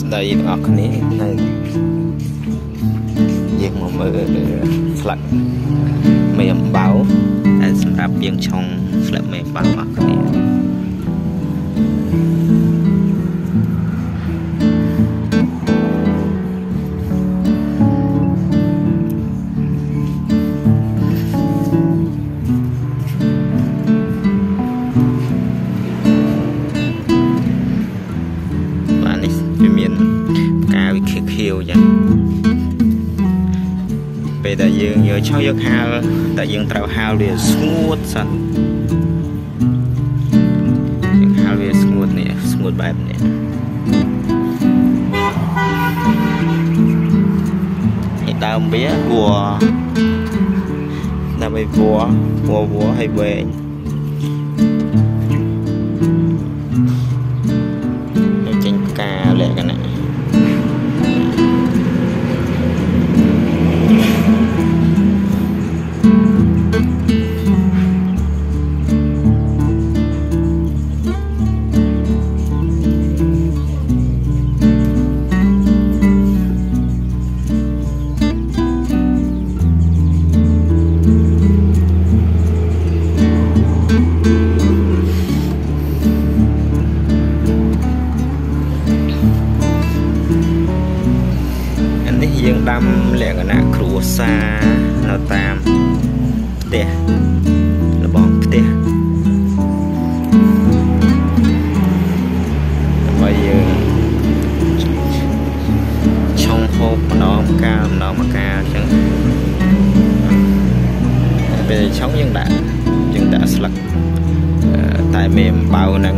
ស្តីទាំងអស់គ្នាហើយយើងមកមើលស្លឹកមេអំបៅតែសម្រាប់ពីងឆុងស្លឹកមេអំបៅអស់គ្នា ពេលដែលយើងយកឆោយកហាលតែយើងត្រូវហាលវាស្ងួតសិនយើងហាលវាស្ងួតនេះស្ងួតបែបនេះនេះដើមវាវัวដើម្បីវัวវัวវัวឲ្យវែងចេញផ្កាលក្ខណៈ យើងដាំលក្ខណៈគ្រួសារនៅតាមផ្ទះរបងផ្ទះដើម្បីយើងឆុងហូបម្ដងកាលម្ដងមកកាលអញ្ចឹងពេលឆុងយើងដាក់យើងដាក់ស្លឹកតែមេអំបៅនឹង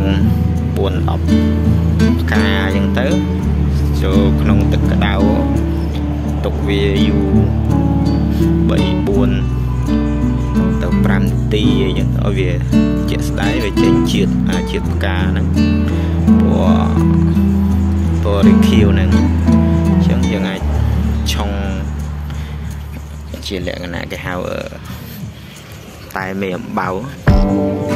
4 10ផ្កាអញ្ចឹងទៅចូលក្នុងទឹកក្តៅ ទុកវាយូរ3 4ទៅ5នាទីអញ្ចឹងឲ្យវាជាក់ស្ដែងវាចេញជាតិអាជាតិផ្កាហ្នឹងពណ៌ពណ៌រីខៀវហ្នឹងអញ្ចឹងយើងអាចឆុងជាលក្ខណៈគេហៅតែមេអំបៅ